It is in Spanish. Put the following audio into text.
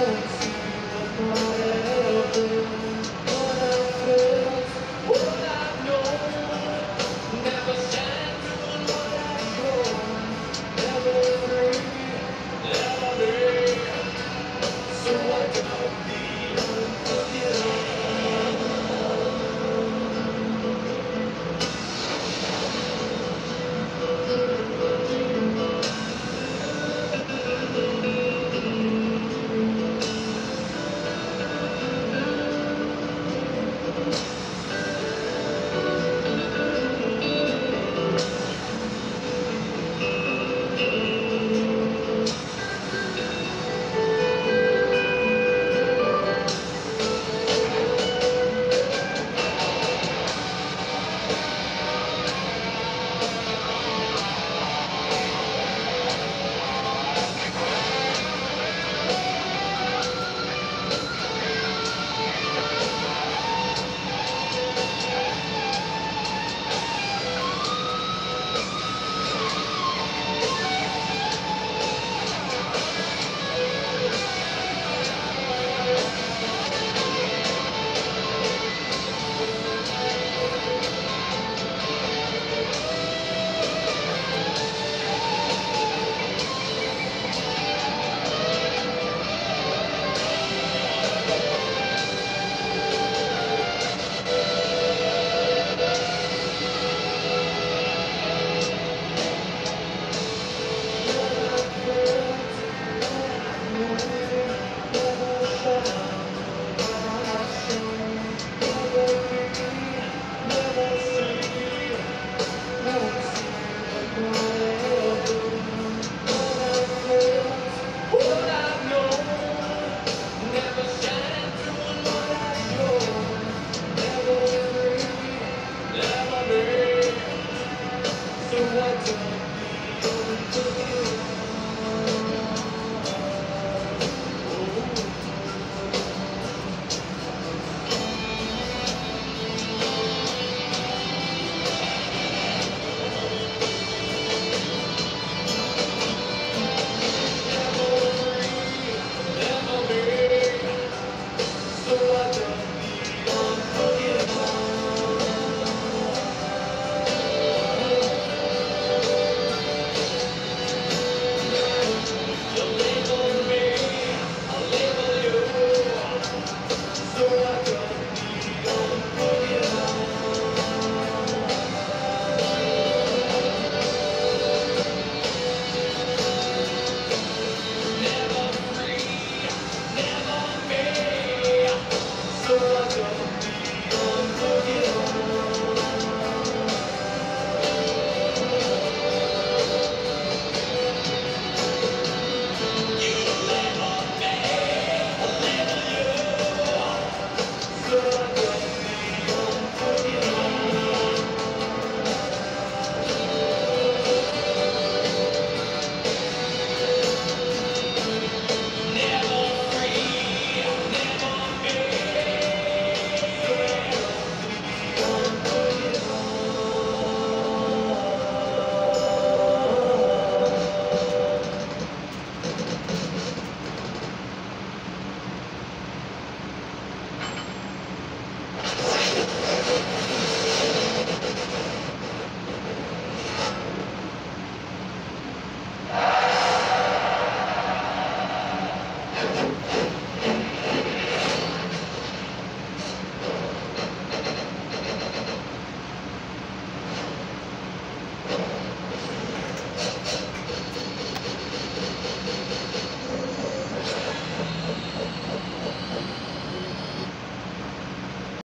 todos.